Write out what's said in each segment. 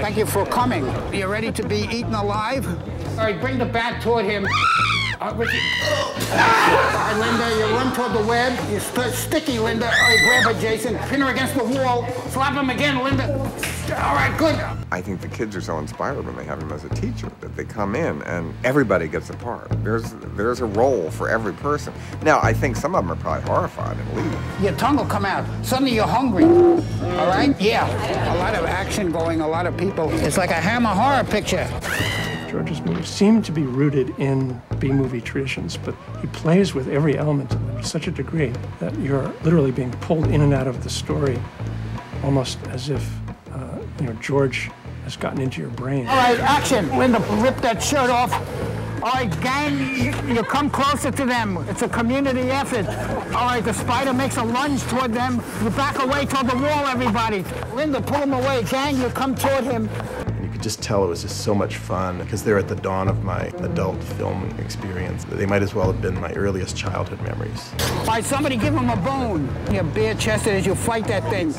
Thank you for coming. You ready to be eaten alive? All right, bring the bat toward him. Uh, Ricky. All right, Linda, you run toward the web. You st- sticky, Linda. All right, grab her, Jason. Pin her against the wall. Slap him again, Linda. All right, good. I think the kids are so inspired when they have him as a teacher that they come in and everybody gets a part. There's there's a role for every person. Now I think some of them are probably horrified and leave. Your tongue will come out. Suddenly you're hungry. All right? Yeah. A lot of action going, a lot of people. It's like a Hammer horror picture. George's movies seem to be rooted in B-movie traditions, but he plays with every element of them to such a degree that you're literally being pulled in and out of the story, almost as if uh, you know George has gotten into your brain. All right, action. Linda, rip that shirt off. All right, gang, you, you come closer to them. It's a community effort. All right, the spider makes a lunge toward them. You back away toward the wall, everybody. Linda, pull him away. Gang, you come toward him. You could just tell it was just so much fun because they're at the dawn of my adult film experience. They might as well have been my earliest childhood memories. All right, somebody give him a bone. You're bare-chested as you fight that thing.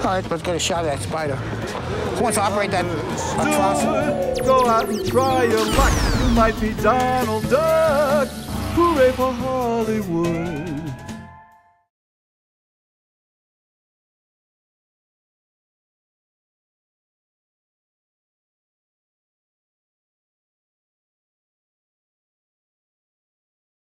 All right, let's get a shot of that spider. Who wants to operate that atrocity? Go out and try your luck. You might be Donald Duck. Hooray for Hollywood.